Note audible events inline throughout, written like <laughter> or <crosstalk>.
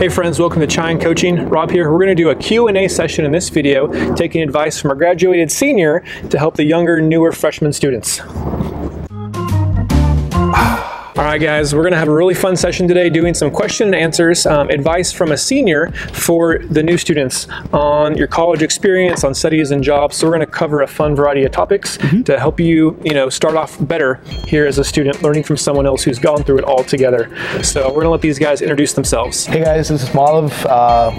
Hey friends, welcome to Chai and Coaching. Rob here. We're going to do a Q&A session in this video, taking advice from a graduated senior to help the younger, newer freshman students. All right, guys, we're going to have a really fun session today doing some question and answers, um, advice from a senior for the new students on your college experience, on studies and jobs. So we're going to cover a fun variety of topics Mm-hmm. to help you, you know, start off better here as a student, learning from someone else who's gone through it all together. So we're going to let these guys introduce themselves. Hey guys, this is Malav. Uh,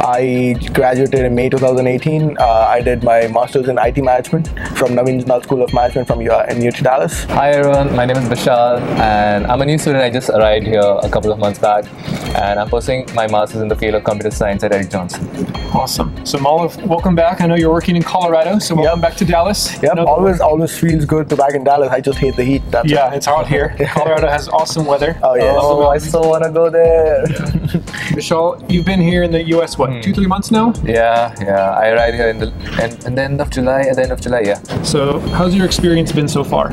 I graduated in May 2018. Uh, I did my master's in IT management from Naveen Jindal School of Management from U- in UT Dallas. Hi everyone, my name is Bishal and I'm a new student. I just arrived here a couple of months back and I'm pursuing my master's in the field of computer science at Erik Jonsson. Awesome. So Malav, welcome back. I know you're working in Colorado, so welcome Yep. back to Dallas. Yeah, I know- always always feels good to back in Dallas. I just hate the heat. That's Yeah, it. it's hot here. <laughs> Colorado has awesome weather. Oh, yeah. Uh, Oh, I so want to go there. <laughs> Bishal, you've been here in the U.S. what two, three months now? yeah, yeah. I arrived here in the, in, in the end of July, at the end of July, yeah. So, how's your experience been so far?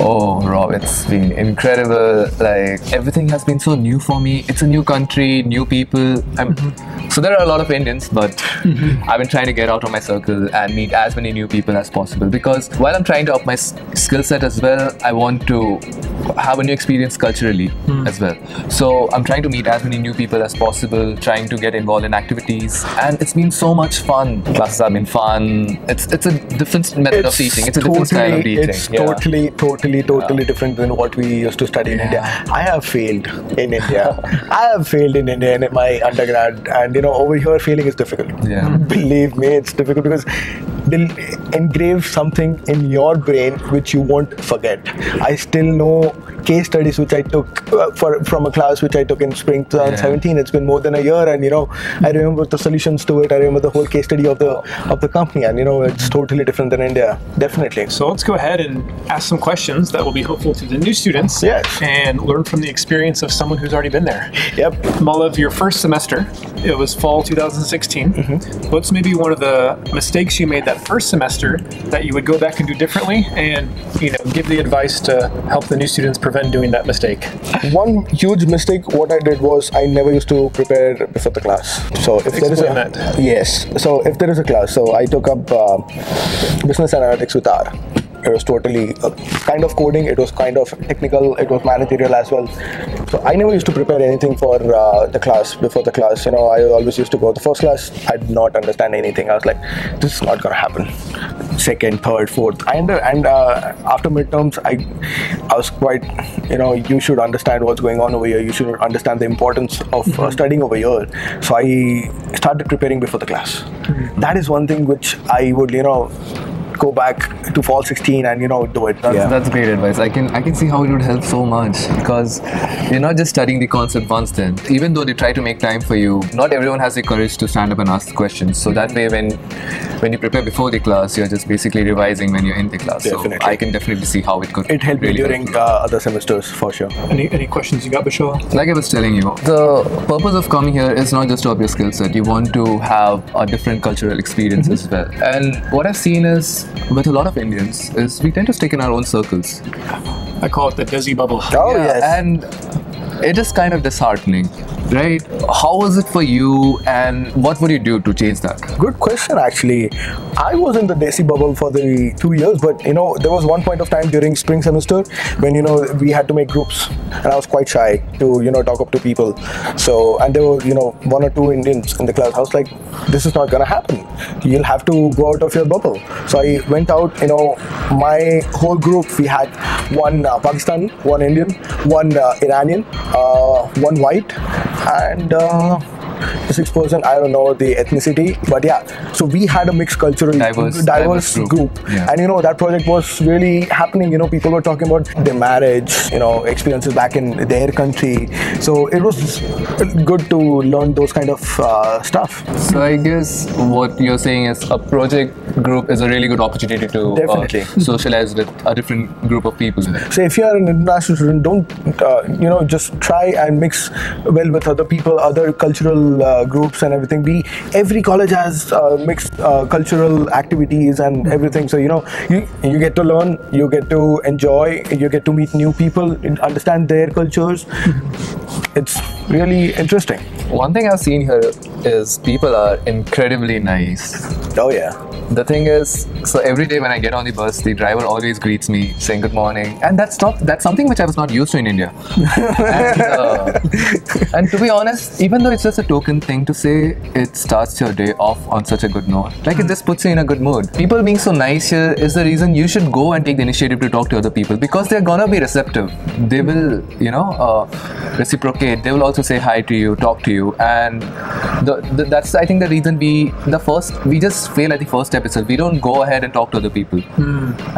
Oh, Rob, it's been incredible. Like everything has been so new for me. It's a new country, new people. I'm, mm-hmm. So there are a lot of Indians, but mm-hmm. I've been trying to get out of my circle and meet as many new people as possible. Because while I'm trying to up my s- skill set as well, I want to have a new experience culturally hmm. as well. So I'm trying to meet as many new people as possible, trying to get involved in activities, and it's been so much fun. Classes have been fun. It's it's a different method of teaching. It's a different style of teaching. It's Yeah. totally, totally, totally different than what we used to study in India. I have failed in India. <laughs> I have failed in India in my undergrad, and you know, over here, failing is difficult. Believe me, it's difficult because engrave something in your brain which you won't forget. I still know case studies which I took uh, for from a class which I took in spring 2017. It's been more than a year, and you know, I remember the solutions to it. I remember the whole case study of the of the company, and you know, it's totally different than India. Definitely. So let's go ahead and ask some questions that will be helpful to the new students. Yes. And learn from the experience of someone who's already been there. Yep. Malav, your first semester, it was fall 2016. Mm-hmm. What's maybe one of the mistakes you made that first semester that you would go back and do differently, and you know, give the advice to help the new students prevent doing that mistake? One huge mistake what I did was I never used to prepare before the class. So if there is a that. yes, so if there is a class, so I took up uh, business analytics with R. It was totally uh, kind of coding. It was kind of technical. It was managerial as well. So I never used to prepare anything for uh, the class before the class. You know, I always used to go the first class. I did not understand anything. I was like, this is not gonna happen. Second, third, fourth, and and uh, after midterms, I I was quite, you know, you should understand what's going on over here. You should understand the importance of uh, studying over here. So I started preparing before the class. That is one thing which I would, you know, go back to fall 16 and you know do it. That's, that's great advice. I can I can see how it would help so much because you're not just studying the concept once. Then, even though they try to make time for you, not everyone has the courage to stand up and ask questions. So that way, when when you prepare before the class, you're just basically revising when you're in the class. Definitely. So I can definitely see how it could. it helped me really during help. uh, other semesters for sure. Any any questions you got, Bishal? Like I was telling you, the purpose of coming here is not just to up your skill set. You want to have a different cultural experience as well. And what I've seen is with a lot of Indians is we tend to stick in our own circles. I call it the Desi bubble. Oh Yeah, yes. And it is kind of disheartening, right? How was it for you, and what would you do to change that? Good question, actually. I was in the Desi bubble for the two years, but you know, there was one point of time during spring semester when you know we had to make groups, and I was quite shy to you know talk up to people. So, and there were you know one or two Indians in the class. I was like, this is not gonna happen. You'll have to go out of your bubble. So I went out. You know, my whole group we had one uh, Pakistani, one Indian, one uh, Iranian, uh, Uh, one white, and. Uh, Uh, sixth person, I don't know the ethnicity, but yeah. So we had a mixed cultural, Diverse- diverse, diverse group. group, Yeah. and you know that project was really happening. You know, people were talking about their marriage, you know, experiences back in their country. So it was good to learn those kind of uh, stuff. So I guess what you're saying is a project group is a really good opportunity to uh, Definitely. <laughs> socialize with a different group of people. So if you are an international student, don't uh, you know just try and mix well with other people, other cultural uh, groups and everything. We every college has uh, mixed uh, cultural activities and everything. So you know you you get to learn, you get to enjoy, you get to meet new people, understand their cultures. It's really interesting. one thing I've seen here is people are incredibly nice. Oh yeah. The thing is, so every day when I get on the bus, the driver always greets me saying good morning, and that's not that's something which I was not used to in India. and, uh, <laughs> and to be honest, even though it's just a token thing to say, it starts your day off on such a good note. Like it just puts you in a good mood. People being so nice here is the reason you should go and take the initiative to talk to other people because they're gonna be receptive. They will, you know, uh, reciprocate. They will also say hi to you, talk to you, and the, the, that's I think the reason we the first we just fail at the first step itself. We don't go ahead and talk to other people,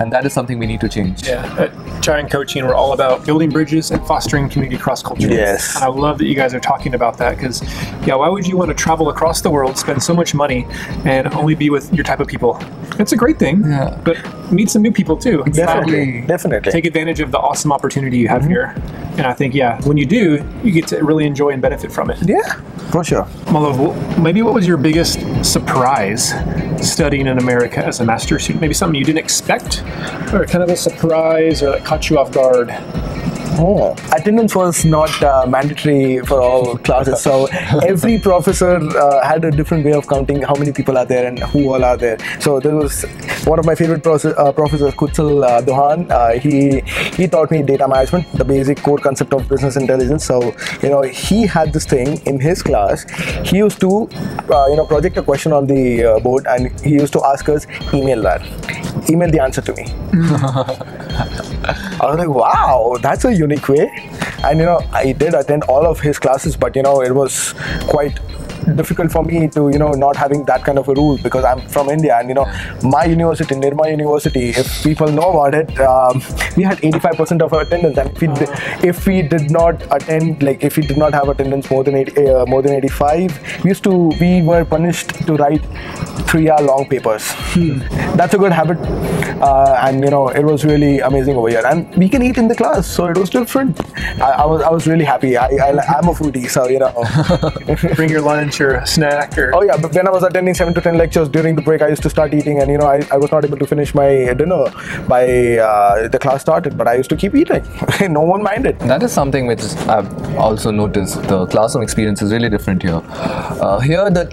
and that is something we need to change. Yeah, at Chai and Coaching, we're all about building bridges and fostering community cross culture. Yes. And I love that you guys are talking about that because, yeah, why would you want to travel across the world, spend so much money, and only be with your type of people? It's a great thing, Yeah. but meet some new people too. Definitely. Definitely. Take advantage of the awesome opportunity you have mm-hmm. here. And I think, yeah, when you do, you get to really enjoy and benefit from it. yeah, for sure. Malav, maybe what was your biggest surprise studying in America as a master's student? Maybe something you didn't expect, or kind of a surprise, or that caught you off guard. Oh. Attendance was not uh, mandatory for all classes, so <laughs> every professor uh, had a different way of counting how many people are there and who all are there. So there was one of my favorite uh, professors, Kutsal uh, Dogan. Uh, he he taught me data management, the basic core concept of business intelligence. So you know he had this thing in his class. He used to uh, you know project a question on the uh, board, and he used to ask us email that, email the answer to me. <laughs> <laughs> I was like, wow, that's a unique way. And you know, I did attend all of his classes, but you know, it was quite difficult for me to you know not having that kind of a rule because I'm from India and you know my university Nirma University if people know about it um, we had 85% of our attendance and if we, did, if we did not attend like if we did not have attendance more than 80, uh, more than 85 we used to we were punished to write three hour long papers. That's a good habit uh, and you know it was really amazing over here. And we can eat in the class so it was different. I, I was I was really happy. I, I I'm a foodie so you know. <laughs> Bring your lunch or a snack or Oh yeah, but when I was attending seven to ten lectures during the break, I used to start eating, and you know, I, I was not able to finish my dinner by uh, the class started, but I used to keep eating. <laughs> no one minded. That is something which I've also noticed. The classroom experience is really different here. Uh, here, the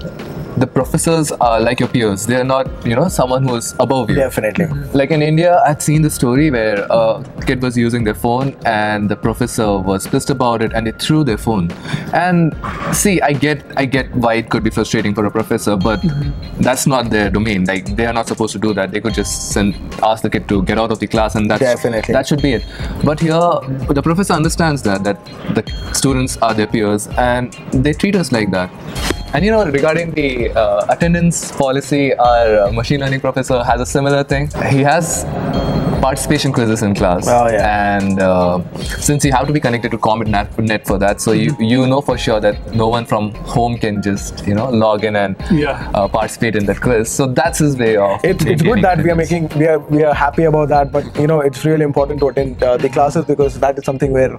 the professors are like your peers. They are not, you know, someone who is above you. Definitely. Like in India, I'd seen the story where a kid was using their phone and the professor was pissed about it and they threw their phone. And see, I get, I get why it could be frustrating for a professor, but that's not their domain. Like they are not supposed to do that. They could just send, ask the kid to get out of the class, and that's Definitely. that should be it. But here, the professor understands that that the students are their peers and they treat us like that. And you know, regarding the uh, attendance policy, our uh, machine learning professor has a similar thing. He has participation quizzes in class. Oh, yeah. And uh, since you have to be connected to Comet Net, net for that, so you you know for sure that no one from home can just you know log in and Yeah. uh, participate in that quiz. So that's his way of. It's, it's good that we are making we are we are happy about that, but you know it's really important to attend uh, the classes because that is something where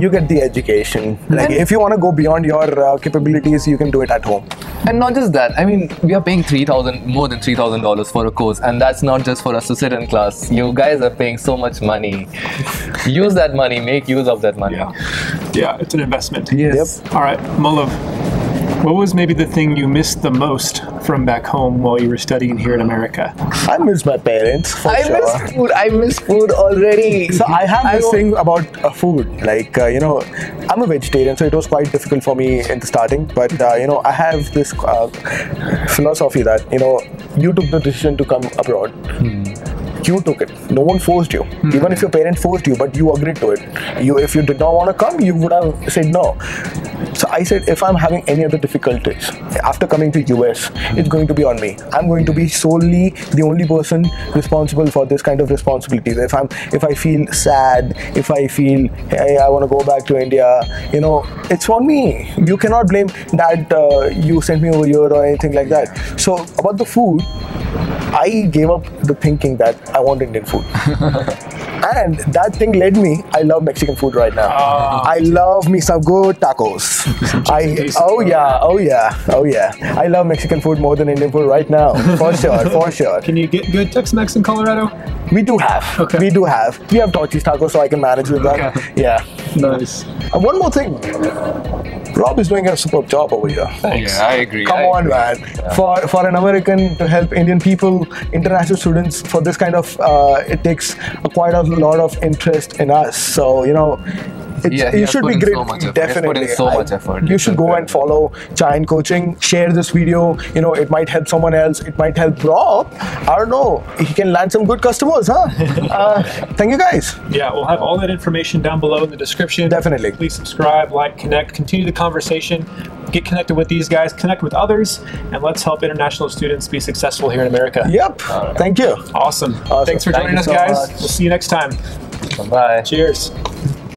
you get the education. Like if you want to go beyond your uh, capabilities, you can do it at home. And not just that, I mean, we are paying three thousand, more than three thousand dollars for a course, and that's not just for us to sit in class. You guys are paying so much money. Use that money, make use of that money. yeah, yeah, it's an investment. Yes. Yep. All right, Malav, what was maybe the thing you missed the most from back home while you were studying here in America? I miss my parents for I sure. miss food. I miss food already. So I have this don't- thing about uh, food. Like uh, you know, I'm a vegetarian, so it was quite difficult for me in the starting. But uh, you know, I have this uh, philosophy that you know, you took the decision to come abroad. You took it. No one forced you. Even if your parents forced you, but you agreed to it. You, if you did not want to come, you would have said no. So I said, if I'm having any other difficulties after coming to US, it's going to be on me. I'm going to be solely the only person responsible for this kind of responsibilities. If I'm, if I feel sad, if I feel, hey, I want to go back to India, you know, it's on me. You cannot blame that uh, you sent me over here or anything like that. So about the food, I gave up the thinking that I want Indian food. <laughs> and that thing led me. I love Mexican food right now. I love me some good tacos. <laughs> I oh yeah, oh yeah, oh yeah. I love Mexican food more than Indian food right now, for <laughs> sure, for sure. Can you get good Tex-Mex in Colorado? We do have, Okay. we do have. We have Torchy's tacos, so I can manage with that. Okay. Yeah. Nice. And one more thing, Rob is doing a superb job over here. Yeah, I agree. Come I on, agree. man. For for an American to help Indian people, international students, for this kind of, uh, it takes a quite a lot of interest in us. So you know. It's, Yeah, he it should be in great. so much effort. He has put Definitely. so much effort. You should go and follow Chai and Coaching. Share this video. You know, it might help someone else. It might help Rob. I don't know. He can land some good customers, huh? <laughs> uh, thank you guys. Yeah, we'll have all that information down below in the description. Definitely. Please subscribe, like, connect, continue the conversation, get connected with these guys, connect with others, and let's help international students be successful here in America. Yep. Thank you. Awesome. Awesome. Thanks for Thank joining you us, so guys. much. We'll see you next time. Bye. Cheers.